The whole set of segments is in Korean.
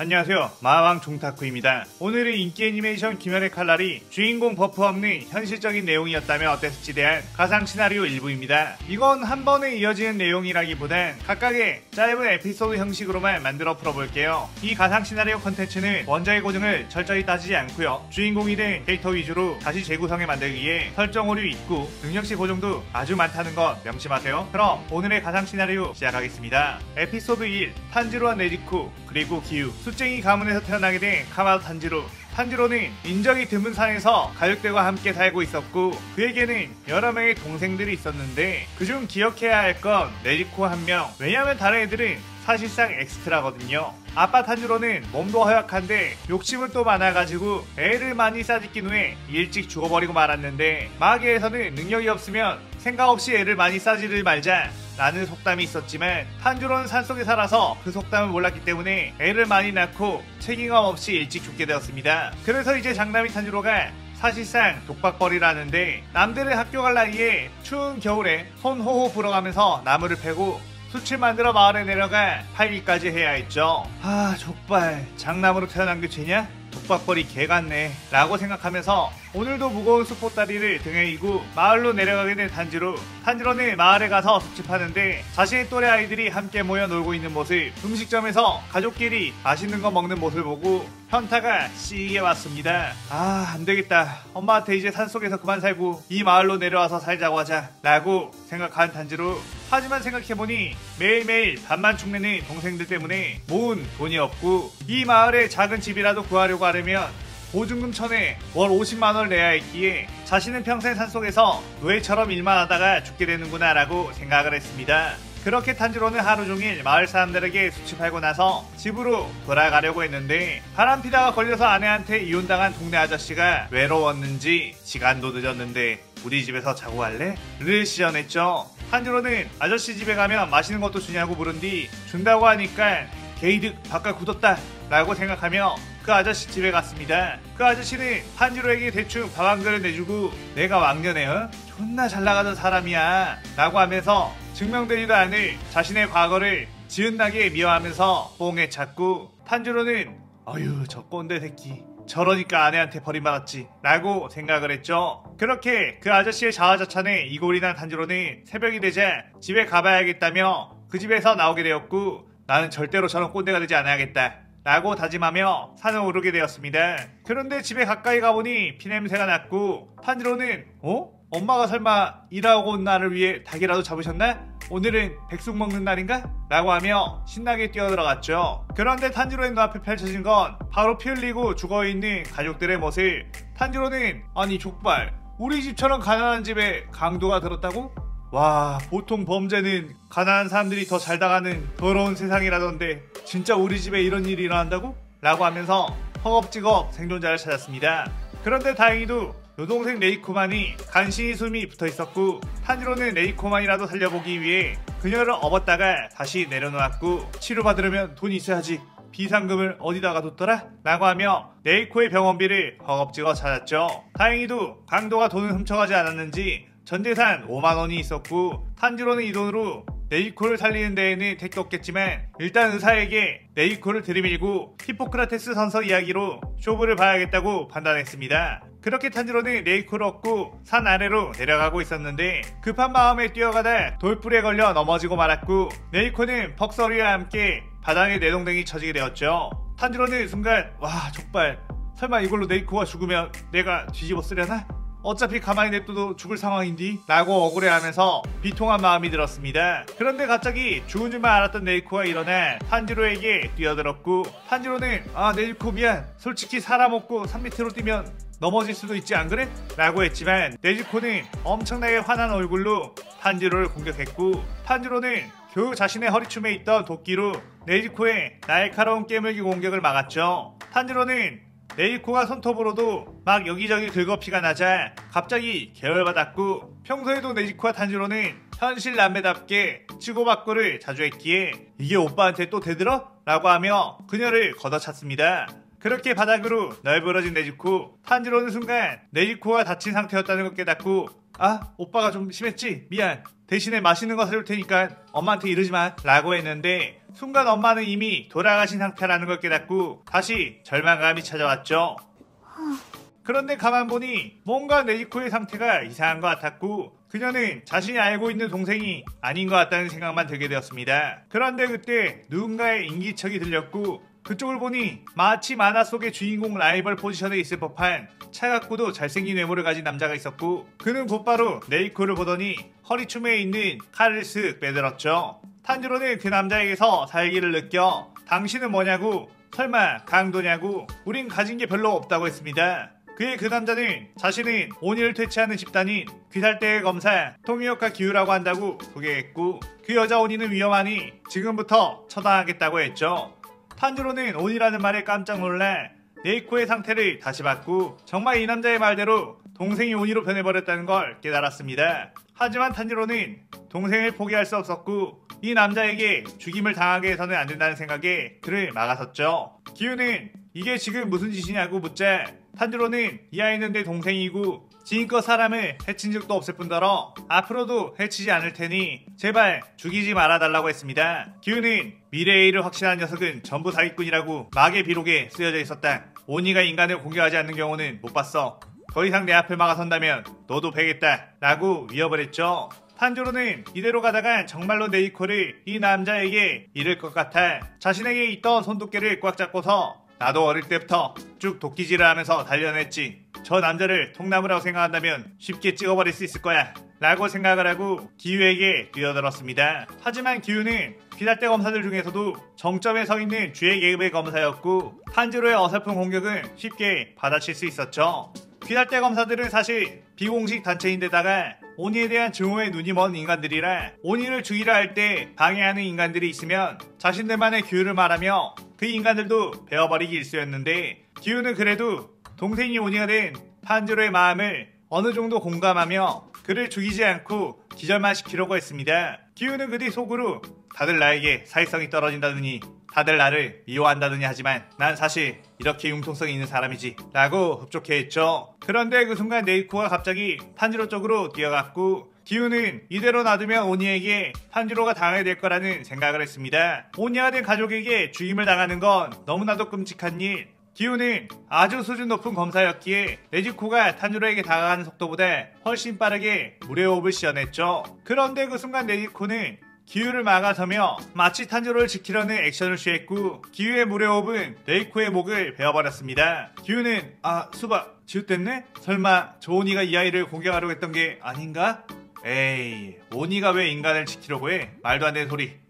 안녕하세요. 마왕 종타쿠입니다. 오늘은 인기 애니메이션 귀멸의 칼날이 주인공 버프 없는 현실적인 내용이었다면 어땠을지 대한 가상 시나리오 일부입니다. 이건 한 번에 이어지는 내용이라기보단 각각의 짧은 에피소드 형식으로만 만들어 풀어볼게요. 이 가상 시나리오 컨텐츠는 원작의 고증을 철저히 따지지 않고요. 주인공이 된 캐릭터 위주로 다시 재구성해 만들기 위해 설정 오류 있고 능력치 고정도 아주 많다는 것 명심하세요. 그럼 오늘의 가상 시나리오 시작하겠습니다. 에피소드 1 탄지로와 네즈코 그리고 기유 숯쟁이 가문에서 태어나게 된 카마도 탄지로 탄지로는 인적이 드문 산에서 가족들과 함께 살고 있었고 그에게는 여러 명의 동생들이 있었는데 그중 기억해야 할건 네지코 한 명. 왜냐면 다른 애들은 사실상 엑스트라거든요. 아빠 탄지로는 몸도 허약한데 욕심은 또 많아가지고 애를 많이 싸짓긴 후에 일찍 죽어버리고 말았는데 마계에서는 능력이 없으면 생각 없이 애를 많이 싸지를 말자 라는 속담이 있었지만 탄주로는 산속에 살아서 그 속담을 몰랐기 때문에 애를 많이 낳고 책임감 없이 일찍 죽게 되었습니다. 그래서 이제 장남이 탄주로가 사실상 독박벌이라는데 남들의 학교 갈 나이에 추운 겨울에 손 호호 불어가면서 나무를 패고 숯을 만들어 마을에 내려가 팔기까지 해야 했죠. 아 족발 장남으로 태어난 게 죄냐? 독박벌이 개 같네 라고 생각하면서 오늘도 무거운 숯 보따리를 등에 이고 마을로 내려가게 된 탄지로 탄지로는 마을에 가서 숯을 파는데 자신의 또래 아이들이 함께 모여 놀고 있는 모습. 음식점에서 가족끼리 맛있는 거 먹는 모습을 보고 현타가 씨게 왔습니다. 아 안되겠다. 엄마한테 이제 산속에서 그만 살고 이 마을로 내려와서 살자고 하자 라고 생각한 탄지로. 하지만 생각해보니 매일매일 밥만 축내는 동생들 때문에 모은 돈이 없고 이 마을에 작은 집이라도 구하려고 하려면 보증금 천에 월 50만원을 내야 했기에 자신은 평생 산속에서 노예처럼 일만 하다가 죽게 되는구나 라고 생각을 했습니다. 그렇게 탄지로는 하루 종일 마을 사람들에게 수치팔고 나서 집으로 돌아가려고 했는데 바람피다가 걸려서 아내한테 이혼당한 동네 아저씨가 외로웠는지 시간도 늦었는데 우리 집에서 자고 갈래? 를 시전했죠. 탄지로는 아저씨 집에 가면 맛있는 것도 주냐고 물은 뒤 준다고 하니까 게이득 바깥 굳었다 라고 생각하며 그 아저씨 집에 갔습니다. 그 아저씨는 한지로에게 대충 밥 한 그릇 내주고 내가 왕년에 어? 존나 잘 나가던 사람이야 라고 하면서 증명되지도 않을 자신의 과거를 지은나게 미워하면서 뽕에 찾고 탄지로는 어휴 저 꼰대 새끼 저러니까 아내한테 버림받았지 라고 생각을 했죠. 그렇게 그 아저씨의 자화자찬에 이골이 난 탄지로는 새벽이 되자 집에 가봐야겠다며 그 집에서 나오게 되었고 나는 절대로 저런 꼰대가 되지 않아야겠다. 라고 다짐하며 산을 오르게 되었습니다. 그런데 집에 가까이 가보니 피냄새가 났고 탄지로는 어? 엄마가 설마 일하고 온 나를 위해 닭이라도 잡으셨나? 오늘은 백숙 먹는 날인가? 라고 하며 신나게 뛰어들어갔죠. 그런데 탄지로의 눈앞에 펼쳐진 건 바로 피 흘리고 죽어있는 가족들의 모습. 탄지로는 아니 족발 우리 집처럼 가난한 집에 강도가 들었다고? 와 보통 범죄는 가난한 사람들이 더 잘 당하는 더러운 세상이라던데 진짜 우리 집에 이런 일이 일어난다고? 라고 하면서 허겁지겁 생존자를 찾았습니다. 그런데 다행히도 여동생 네즈코만이 간신히 숨이 붙어 있었고 탄지로는 네즈코만이라도 살려보기 위해 그녀를 업었다가 다시 내려놓았고 치료받으려면 돈이 있어야지 비상금을 어디다가 뒀더라? 라고 하며 네즈코의 병원비를 허겁지겁 찾았죠. 다행히도 강도가 돈을 훔쳐가지 않았는지 전재산 5만원이 있었고 탄지로는 이 돈으로 네즈코를 살리는 데에는 택도 없겠지만 일단 의사에게 네즈코를 들이밀고 히포크라테스 선서 이야기로 쇼부를 봐야겠다고 판단했습니다. 그렇게 탄지로는 네즈코를 업고 산 아래로 내려가고 있었는데 급한 마음에 뛰어가다 돌부리에 걸려 넘어지고 말았고 네즈코는 벅서리와 함께 바닥에 내동댕이 쳐지게 되었죠. 탄지로는 순간 와 족발 설마 이걸로 네이코가 죽으면 내가 뒤집어 쓰려나? 어차피 가만히 냅둬도 죽을 상황인디? 라고 억울해하면서 비통한 마음이 들었습니다. 그런데 갑자기 죽은 줄만 알았던 네이코가 일어나 탄지로에게 뛰어들었고 탄지로는 아 네이코 미안 솔직히 사람 없고 산 밑으로 뛰면 넘어질 수도 있지 안 그래? 라고 했지만 네지코는 엄청나게 화난 얼굴로 탄지로를 공격했고 탄지로는 겨우 자신의 허리춤에 있던 도끼로 네지코의 날카로운 깨물기 공격을 막았죠. 탄지로는 네이코가 손톱으로도 막 여기저기 긁어피가 나자 갑자기 계열받았고 평소에도 네이코와 탄지로는 현실 남매답게 치고받고를 자주 했기에 이게 오빠한테 또 대들어? 라고 하며 그녀를 걷어찼습니다. 그렇게 바닥으로 널브러진 네지코 탄지로는 순간 네지코가 다친 상태였다는 걸 깨닫고 아 오빠가 좀 심했지? 미안. 대신에 맛있는 거 사줄 테니까 엄마한테 이러지 마 라고 했는데 순간 엄마는 이미 돌아가신 상태라는 걸 깨닫고 다시 절망감이 찾아왔죠. 그런데 가만 보니 뭔가 네지코의 상태가 이상한 것 같았고 그녀는 자신이 알고 있는 동생이 아닌 것 같다는 생각만 들게 되었습니다. 그런데 그때 누군가의 인기척이 들렸고 그쪽을 보니 마치 만화 속의 주인공 라이벌 포지션에 있을 법한 차갑고도 잘생긴 외모를 가진 남자가 있었고 그는 곧바로 네이코를 보더니 허리춤에 있는 칼을 쓱 빼들었죠. 탄지로는 그 남자에게서 살기를 느껴 당신은 뭐냐고 설마 강도냐고 우린 가진 게 별로 없다고 했습니다. 그의 그 남자는 자신은 온이를 퇴치하는 집단인 귀살대 검사 토미오카 기우라고 한다고 소개했고 그 여자 온이는 위험하니 지금부터 처단하겠다고 했죠. 탄지로는 온이라는 말에 깜짝 놀라 네이코의 상태를 다시 봤고 정말 이 남자의 말대로 동생이 온이로 변해버렸다는 걸 깨달았습니다. 하지만 탄지로는 동생을 포기할 수 없었고 이 남자에게 죽임을 당하게 해서는 안 된다는 생각에 그를 막아섰죠. 기우는 이게 지금 무슨 짓이냐고 묻자 탄지로는 이 아이는 내 동생이고 지금껏 사람을 해친 적도 없을 뿐더러 앞으로도 해치지 않을 테니 제발 죽이지 말아달라고 했습니다. 기우는 미래의 일을 확신한 녀석은 전부 사기꾼이라고 막의 비록에 쓰여져 있었다. 오니가 인간을 공격하지 않는 경우는 못 봤어. 더 이상 내 앞을 막아선다면 너도 베겠다 라고 위협을 했죠. 탄조로는 이대로 가다가 정말로 네이코를 이 남자에게 잃을 것 같아 자신에게 있던 손도끼를 꽉 잡고서 나도 어릴 때부터 쭉 도끼질을 하면서 단련했지. 저 남자를 통나무라고 생각한다면 쉽게 찍어버릴 수 있을 거야. 라고 생각을 하고 기우에게 뛰어들었습니다. 하지만 기우는 피달대 검사들 중에서도 정점에 서 있는 주의 계급의 검사였고 탄지로의 어설픈 공격은 쉽게 받아칠 수 있었죠. 귀살대 검사들은 사실 비공식 단체인데다가 오니에 대한 증오에 눈이 먼 인간들이라 오니를 죽이려 할 때 방해하는 인간들이 있으면 자신들만의 규율을 말하며 그 인간들도 베어버리기 일쑤였는데 기유는 그래도 동생이 오니가 된 탄지로의 마음을 어느 정도 공감하며 그를 죽이지 않고 기절만 시키려고 했습니다. 기유는 그뒤 속으로 다들 나에게 사회성이 떨어진다더니 다들 나를 미워한다더니 하지만 난 사실 이렇게 융통성이 있는 사람이지 라고 흡족해 했죠. 그런데 그 순간 네즈코가 갑자기 탄지로 쪽으로 뛰어갔고 기유는 이대로 놔두면 오니에게 탄지로가 당하게 될 거라는 생각을 했습니다. 오니가 된 가족에게 죽임을 당하는 건 너무나도 끔찍한 일. 기우는 아주 수준 높은 검사였기에 네지코가 탄지로에게 다가가는 속도보다 훨씬 빠르게 물의 호흡을 시연했죠. 그런데 그 순간 네지코는 기우를 막아서며 마치 탄지로를 지키려는 액션을 취했고 기우의 물의 호흡은 네이코의 목을 베어버렸습니다. 기우는 아 수박 지읒됐네? 설마 조은이가 이 아이를 공격하려고 했던 게 아닌가? 에이, 오니가 왜 인간을 지키려고 해? 말도 안 되는 소리.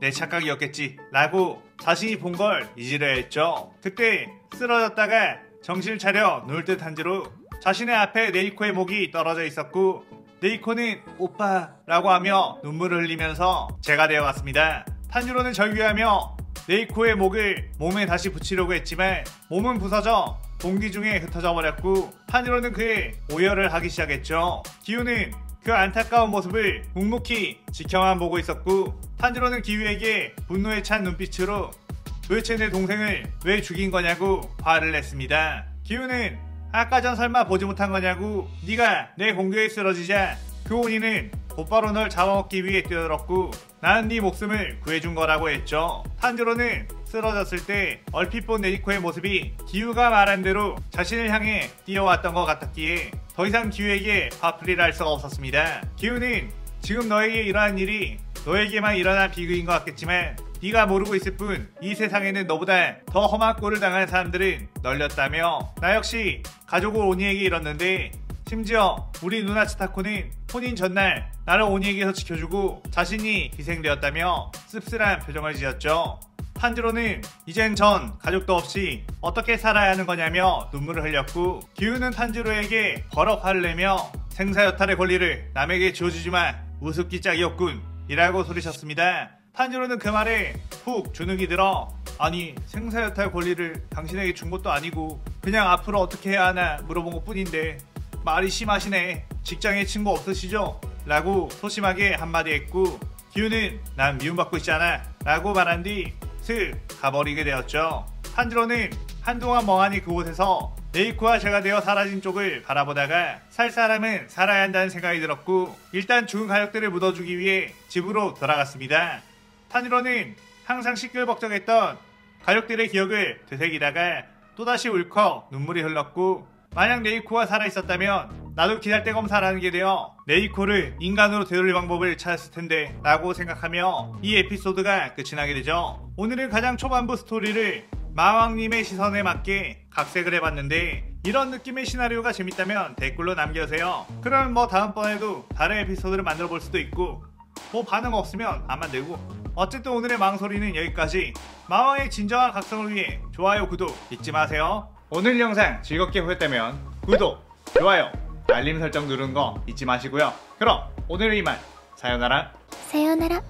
내 착각이었겠지. 라고 자신이 본걸 잊으려 했죠. 그때 쓰러졌다가 정신을 차려 누울 듯 한 지로 자신의 앞에 네이코의 목이 떨어져 있었고 네이코는 오빠라고 하며 눈물을 흘리면서 제가 되어 갔습니다. 탄주로는 절규하며 네이코의 목을 몸에 다시 붙이려고 했지만 몸은 부서져 공기 중에 흩어져 버렸고 탄주로는 그의 오열을 하기 시작했죠. 기우는 그 안타까운 모습을 묵묵히 지켜만 보고 있었고 탄지로는 기우에게 분노에 찬 눈빛으로 도대체 내 동생을 왜 죽인 거냐고 화를 냈습니다. 기우는 아까 전 설마 보지 못한 거냐고 네가 내 공격에 쓰러지자 그 온이는 곧바로 널 잡아먹기 위해 뛰어들었고 나는 네 목숨을 구해준 거라고 했죠. 탄지로는 쓰러졌을 때 얼핏 본 네이코의 모습이 기우가 말한 대로 자신을 향해 뛰어왔던 것 같았기에 더 이상 기우에게 화풀이를 할 수가 없었습니다. 기우는 지금 너에게 일어난 일이 너에게만 일어난 비극인 것 같겠지만 네가 모르고 있을 뿐 이 세상에는 너보다 더 험한 꼴을 당한 사람들은 널렸다며 나 역시 가족을 오니에게 잃었는데 심지어 우리 누나 치타코는 혼인 전날 나를 오니에게서 지켜주고 자신이 희생되었다며 씁쓸한 표정을 지었죠. 탄지로는 이젠 전 가족도 없이 어떻게 살아야 하는 거냐며 눈물을 흘렸고 기우는 탄지로에게 버럭 화를 내며 생사여탈의 권리를 남에게 지어주지만 우습기 짝이었군 이라고 소리쳤습니다. 탄지로는 그 말에 훅 주눅이 들어 아니 생사여탈 권리를 당신에게 준 것도 아니고 그냥 앞으로 어떻게 해야 하나 물어본 것 뿐인데 말이 심하시네 직장에 친구 없으시죠? 라고 소심하게 한마디 했고 기우는 난 미움받고 있잖아 라고 말한 뒤슬 가버리게 되었죠. 한지로는 한동안 멍하니 그곳에서 레이코와 제가 되어 사라진 쪽을 바라보다가 살 사람은 살아야 한다는 생각이 들었고 일단 죽은 가족들을 묻어주기 위해 집으로 돌아갔습니다. 탄이로는 항상 시끌벅적했던 가족들의 기억을 되새기다가 또다시 울컥 눈물이 흘렀고 만약 네이코가 살아있었다면 나도 기살대 검사라는 게 되어 네이코를 인간으로 되돌릴 방법을 찾았을 텐데 라고 생각하며 이 에피소드가 끝이 나게 되죠. 오늘은 가장 초반부 스토리를 마왕님의 시선에 맞게 각색을 해봤는데 이런 느낌의 시나리오가 재밌다면 댓글로 남겨주세요. 그럼 뭐 다음번에도 다른 에피소드를 만들어 볼 수도 있고 뭐 반응 없으면 안 만들고 어쨌든 오늘의 망소리는 여기까지 마왕의 진정한 각성을 위해 좋아요 구독 잊지 마세요 오늘 영상 즐겁게 보셨다면 구독, 좋아요, 알림 설정 누른 거 잊지 마시고요. 그럼 오늘은 이만 사요나라 사요나라